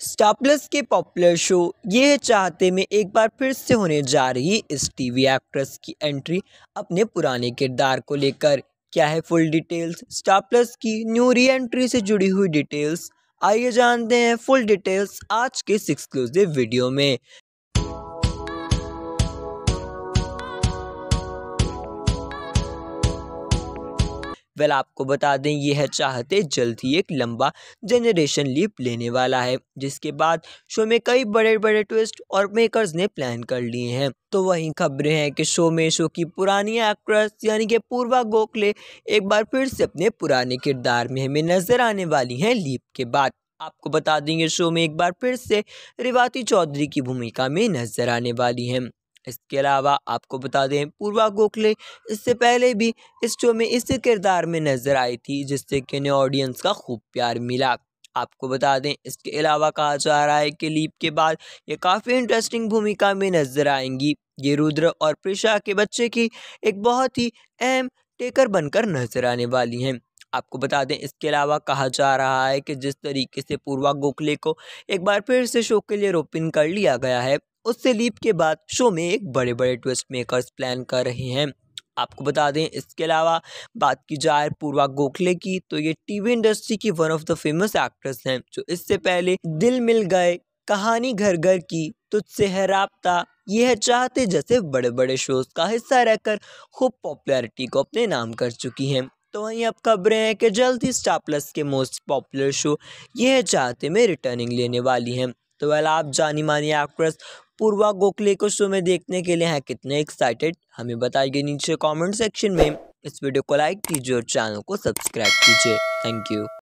Star Plus के popular show Yeh Chahatein में एक बार फिर से होने जा रही इस टीवी एक्ट्रेस की एंट्री अपने पुराने किरदार को लेकर। क्या है फुल डिटेल्स स्टार प्लस की न्यू री एंट्री से जुड़ी हुई डिटेल्स आइए जानते हैं फुल डिटेल्स आज के इस एक्सक्लूसिव वीडियो में। वेल, आपको बता दें यह चाहते जल्द ही एक लंबा जनरेशन लीप लेने वाला है, जिसके बाद शो में कई बड़े बड़े ट्विस्ट और मेकर्स ने प्लान कर लिए हैं। तो वहीं खबरें हैं कि शो में शो की पुरानी एक्ट्रेस यानी कि पूर्वा गोखले, एक बार फिर से अपने पुराने किरदार में हमें नज़र आने वाली हैं लीप के बाद। आपको बता देंगे शो में एक बार फिर से रिवाती चौधरी की भूमिका में नज़र आने वाली हैं। इसके अलावा आपको बता दें, पूर्वा गोखले इससे पहले भी इस शो में इसी किरदार में नज़र आई थी, जिससे कि इन्हें ऑडियंस का खूब प्यार मिला। आपको बता दें, इसके अलावा कहा जा रहा है कि लीप के बाद ये काफ़ी इंटरेस्टिंग भूमिका में नज़र आएँगी। ये रुद्र और प्रिशा के बच्चे की एक बहुत ही अहम टेकर बनकर नज़र आने वाली हैं। आपको बता दें, इसके अलावा कहा जा रहा है कि जिस तरीके से पूर्वा गोखले को एक बार फिर से शो के लिए रोपिन कर लिया गया है उससे लीप के बाद शो में एक बड़े बड़े ट्विस्ट मेकर्स प्लान कर रहे हैं। आपको बता दें, इसके अलावा बात की जाए पूर्वा गोखले की तो ये टीवी इंडस्ट्री की one of the famous actress हैं, जो इससे पहले दिल मिल गए, कहानी घर घर की, तुझसे है राबता, ये है चाहते जैसे बड़े बड़े शोज़ का हिस्सा रहकर खूब पॉपुलैरिटी को अपने नाम कर चुकी हैं। तो वहीं अब खबरें हैं कि जल्द ही स्टार प्लस के most popular show Yeh Chahatein में रिटर्निंग लेने वाली हैं। तो वेल आप जानी मानी एक्ट्रेस पूर्वा गोखले को शो में देखने के लिए हैं कितने एक्साइटेड हमें बताइए नीचे कमेंट सेक्शन में। इस वीडियो को लाइक कीजिए और चैनल को सब्सक्राइब कीजिए। Thank you